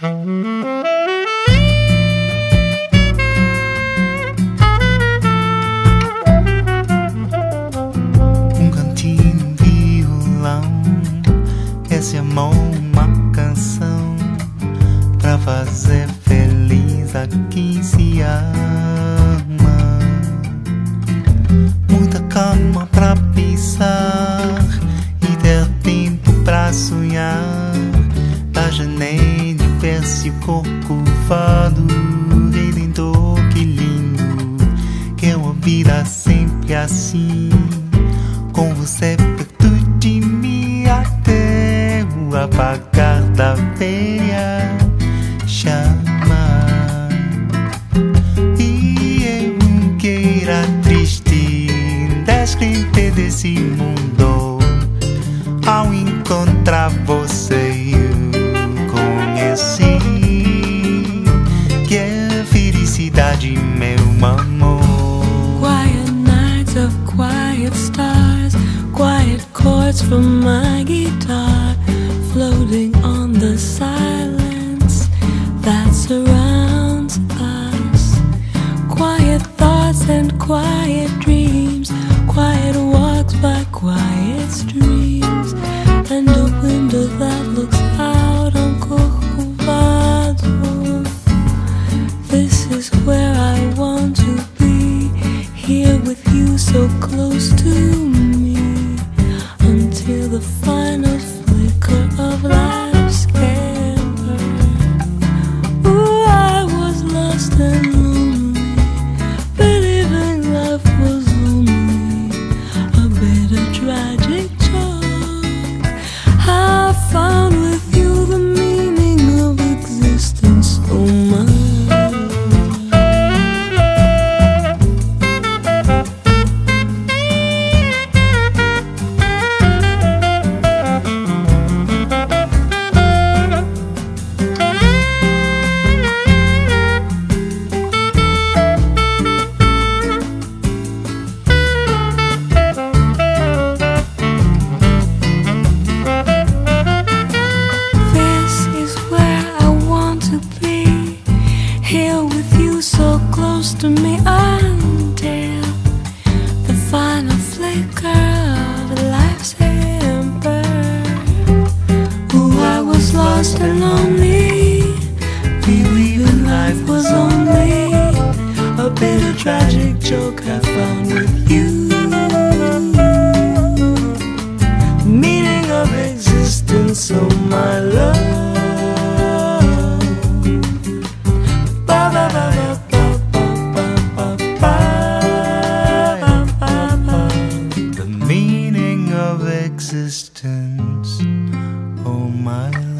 Um cantinho, violão. Esse amor, uma canção pra fazer feliz a quem se ama. Muita calma pra pensar e ter tempo pra sonhar. Da janela se o corpo curvado redentor, que lindo. Que uma vida sempre assim, com você perto de mim até o apagar da velha chama. E eu que era triste, descrente desse mundo, ao encontrar você the silence that surrounds us. Quiet thoughts and quiet dreams, quiet walks by quiet streams, and a window that looks out on Corcovado. This is where I want to be. Here with you, so close to me. Here with you, so close to me until the final flicker of life's ember. Ooh, I was lost and lonely, believing life was only a bitter, tragic joke I found with you. once, oh my love.